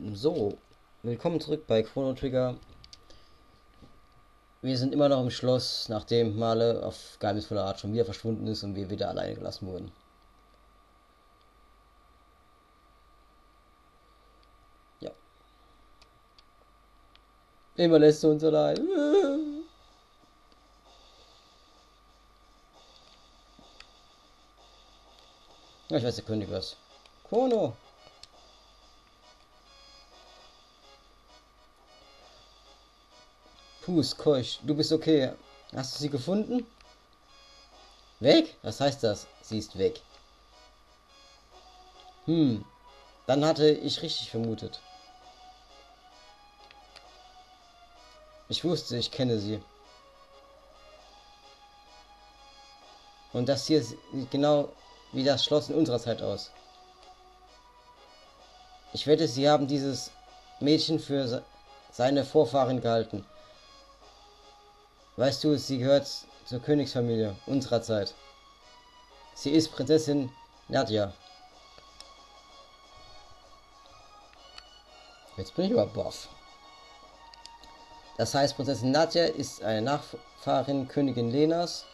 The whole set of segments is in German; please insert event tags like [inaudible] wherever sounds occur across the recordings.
So, willkommen zurück bei Chrono Trigger. Wir sind immer noch im Schloss, nachdem Male auf geheimnisvolle Art schon wieder verschwunden ist und wir wieder alleine gelassen wurden. Ja. Immer lässt du uns allein. Ja, ich weiß der König was. Kono. Pus, Keusch, du bist okay. Hast du sie gefunden? Weg? Was heißt das? Sie ist weg. Hm, dann hatte ich richtig vermutet. Ich wusste, ich kenne sie. Und das hier sieht genau wie das Schloss in unserer Zeit aus. Ich wette, sie haben dieses Mädchen für seine Vorfahren gehalten. Weißt du, sie gehört zur Königsfamilie unserer Zeit. Sie ist Prinzessin Nadja. Jetzt bin ich aber baff. Das heißt, Prinzessin Nadja ist eine Nachfahrin Königin Lenas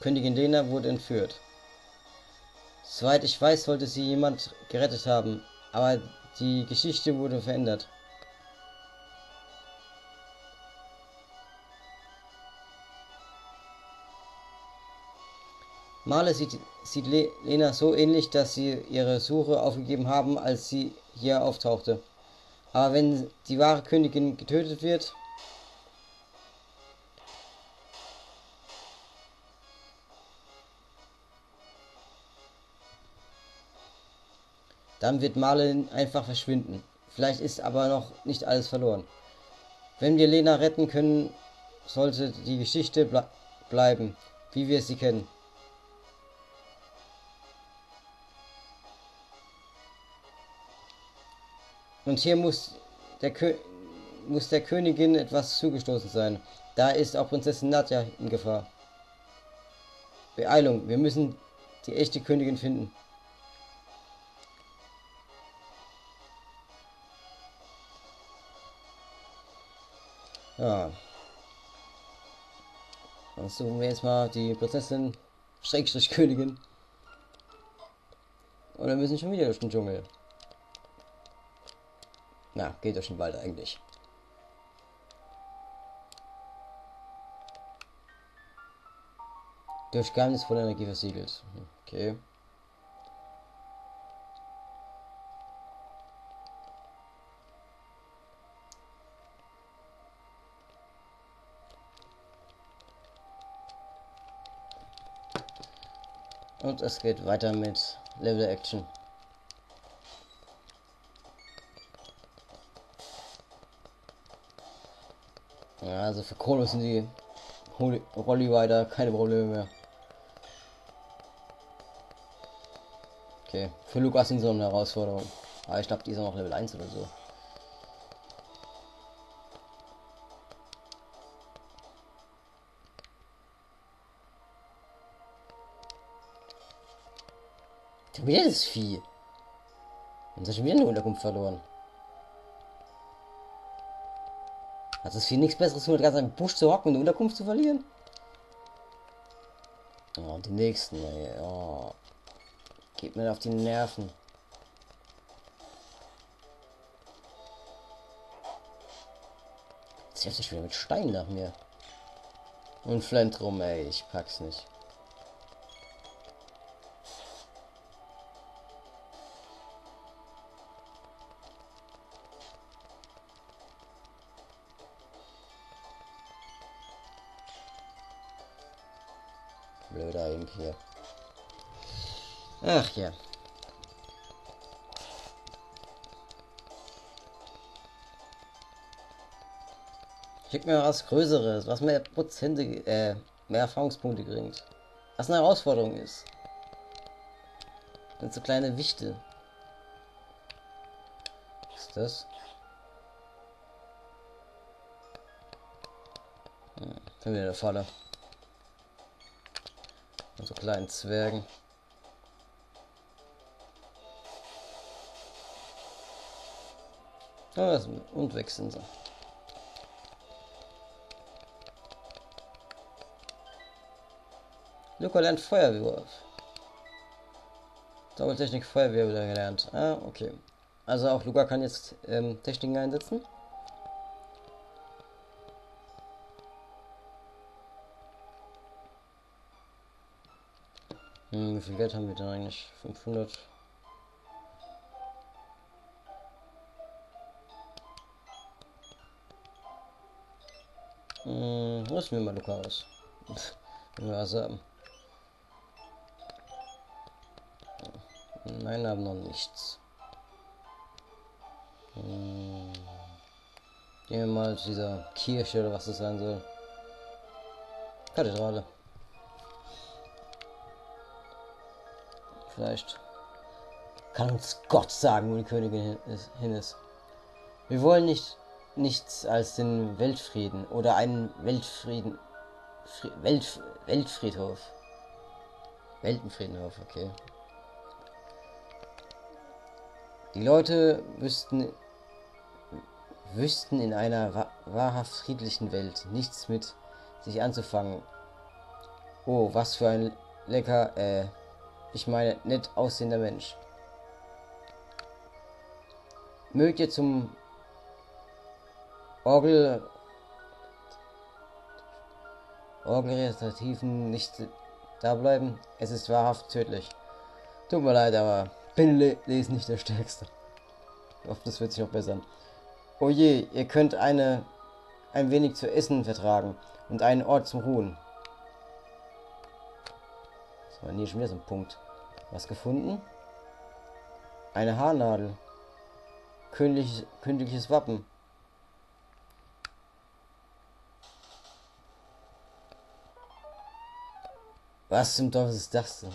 Königin Lena wurde entführt. Soweit ich weiß, sollte sie jemand gerettet haben, aber die Geschichte wurde verändert. Male sieht, sieht Lena so ähnlich, dass sie ihre Suche aufgegeben haben, als sie hier auftauchte. Aber wenn die wahre Königin getötet wird, Dann wird Marlin einfach verschwinden. Vielleicht ist aber noch nicht alles verloren. Wenn wir Lena retten können, sollte die Geschichte ble bleiben, wie wir sie kennen. Und hier muss der, Kö muss der Königin etwas zugestoßen sein. Da ist auch Prinzessin Nadja in Gefahr. Beeilung, wir müssen die echte Königin finden. Ja. Dann suchen wir jetzt mal die Prinzessin, Schrägstrich Königin. Und wir müssen schon wieder durch den Dschungel. Na, geht durch den Wald eigentlich. Durch geheimnisvolle Energie versiegelt. Okay. Und es geht weiter mit Level Action. Ja, also für Kohle sind die Rolli Rider keine Probleme mehr. Okay, für Lukas sind so eine Herausforderung. Aber ich glaube, die ist noch Level 1 oder so. Schon wieder das Vieh. Und hat schon wieder eine Unterkunft verloren. Hat das Vieh nichts besseres tun, als im Busch zu hocken und eine Unterkunft zu verlieren? Oh, die nächsten, ey. Oh. Geht mir auf die Nerven. Jetzt hilft schon wieder mit Stein nach mir. Und Flint rum, ey. Ich pack's nicht. Blöder Ink hier. Ach ja. Schick mir was Größeres, was mehr Prozente, äh, mehr Erfahrungspunkte bringt. Was eine Herausforderung ist. Und so kleine Wichte. Was ist das? Hm, schon wieder eine Falle. Und so kleinen Zwergen. Ah, und weg sind sie. Luca lernt Feuerwurf. Doppeltechnik Feuerwehr wieder gelernt. Ah, okay. Also auch Luca kann jetzt ähm, Techniken einsetzen. Hm, wie viel Geld haben wir denn eigentlich? 500. Hm, lassen wir mal Luca aus. [laughs] Wenn wir was haben. Nein, haben noch nichts. Hm. Gehen wir mal zu dieser Kirche oder was das sein soll. Kathedrale. Vielleicht kann uns Gott sagen, wo die Königin hin ist. Wir wollen nicht nichts als den Weltfrieden oder einen Weltfrieden. Fri Welt, Weltfriedhof. Weltenfriedhof, okay. Die Leute wüssten, wüssten in einer wahrhaft friedlichen Welt nichts mit sich anzufangen. Oh, was für ein lecker, äh, ich meine, nett aussehender Mensch. Mögt ihr zum Orgel Orgelrechtativen nicht da bleiben? Es ist wahrhaft tödlich. Tut mir leid, aber bin lesen nicht der Stärkste. Ich hoffe, das wird sich noch bessern. Oh je, ihr könnt eine ein wenig zu essen vertragen und einen Ort zum Ruhen. War nie schon wieder so ein Punkt. Was gefunden? Eine Haarnadel. Königliches, königliches Wappen. Was zum Teufel ist das denn?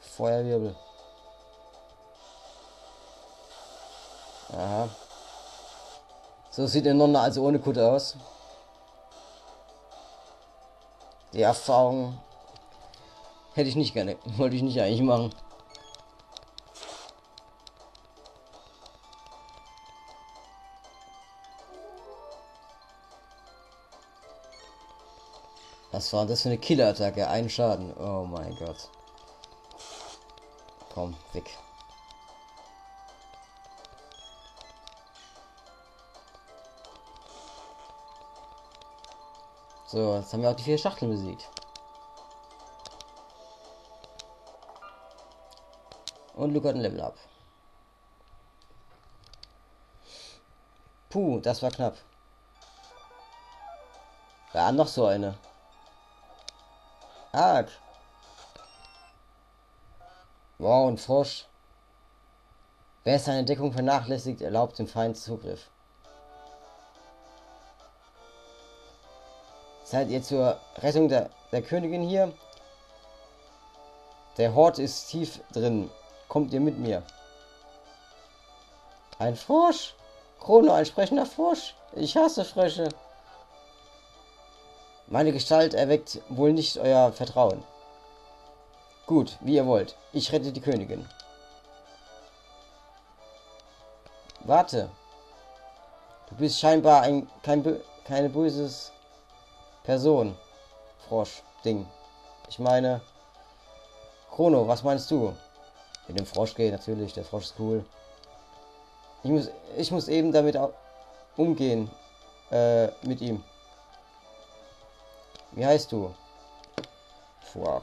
Feuerwirbel. Aha. So sieht eine Nonne also ohne Kutte aus. Die Erfahrung hätte ich nicht gerne. [laughs] Wollte ich nicht eigentlich machen. Was war das für eine Killerattacke? Ein Schaden. Oh mein Gott. Komm, weg. So, jetzt haben wir auch die vier Schachteln besiegt. Und Luke hat ein Level up. Puh, das war knapp. Ja, noch so eine. Arg. Wow, ein Frosch. Wer seine Deckung vernachlässigt, erlaubt dem Feind Zugriff. Seid ihr zur Rettung der, der Königin hier? Der Hort ist tief drin. Kommt ihr mit mir? Ein Frosch? Chrono, ein sprechender Frosch? Ich hasse Frösche. Meine Gestalt erweckt wohl nicht euer Vertrauen. Gut, wie ihr wollt. Ich rette die Königin. Warte. Du bist scheinbar ein kein keine böses Person. Frosch, Ding. Ich meine. Chrono, was meinst du? Mit dem Frosch geht natürlich, der Frosch ist cool. Ich muss, ich muss eben damit umgehen. Äh, mit ihm. Wie heißt du? Frog.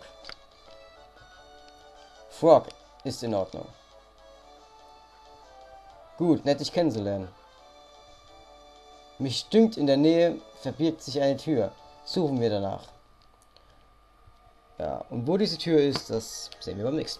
Frog ist in Ordnung. Gut, nett dich kennenzulernen. Mich dünkt, in der Nähe verbirgt sich eine Tür. Suchen wir danach. Ja, und wo diese Tür ist, das sehen wir beim nächsten Mal.